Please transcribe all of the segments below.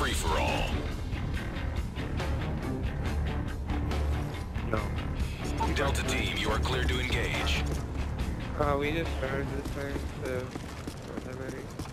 free-for-all. No. Delta Team, you are clear to engage. Uh, we just started this thing, so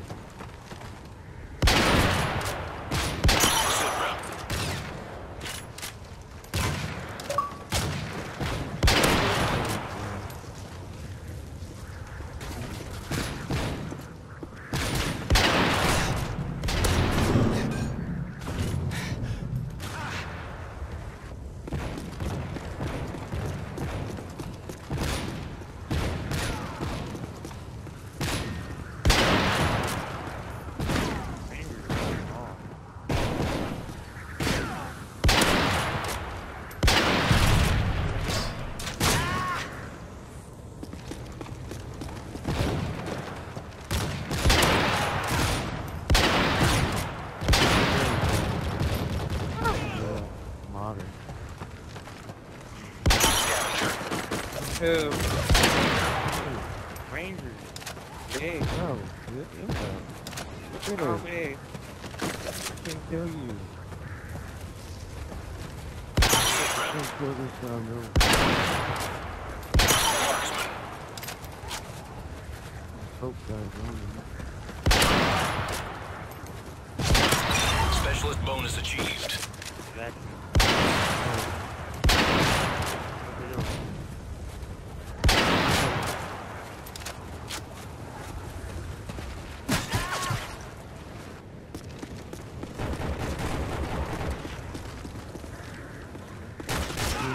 Sit Who? Rangers. Me. No, good info. Look at Oh, her. me. can't kill you. Sit rep. Can't kill this um, no. Marksman. Hope guys on me. Specialist bonus achieved. Should I join in? Marvin. Scavenger. Sit rep. He's going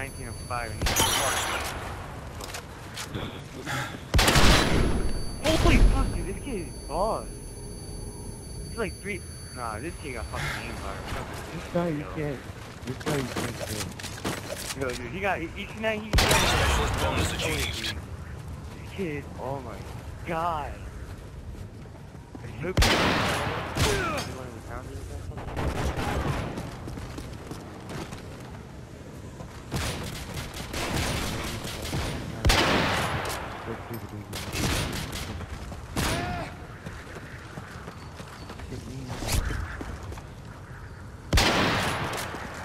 19 and 5. And Marksman. Holy fuck, dude, this kid is boss. He's like three. Nah, this kid got fucking aimbot. This guy you can't. This guy you can't kill. Yo, dude, he got. Each night he. Specialist bonus achieved. This kid, oh my god. Look. Let's do the big one. Get me.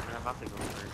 I'm about to go first.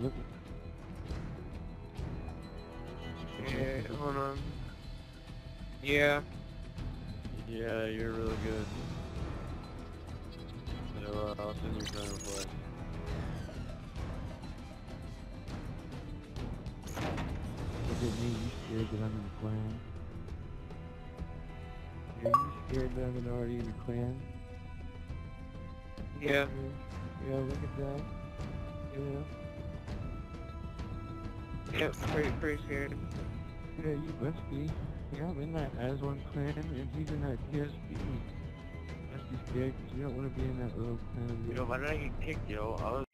Look. Yeah, hold on. Yeah. Yeah, you're really good. So, uh, I'll send you a friend request. Look at me, you scared that I'm in the clan? Are you scared that I'm already in the clan? Yeah. Yeah, look at that. Yeah. Yep, pretty, pretty scared. Yeah, you must be. Yeah, I'm in that as one clan, and he's in that. That's You scared 'cause you don't want to be in that little of... Yo, why did I get kicked, yo? I was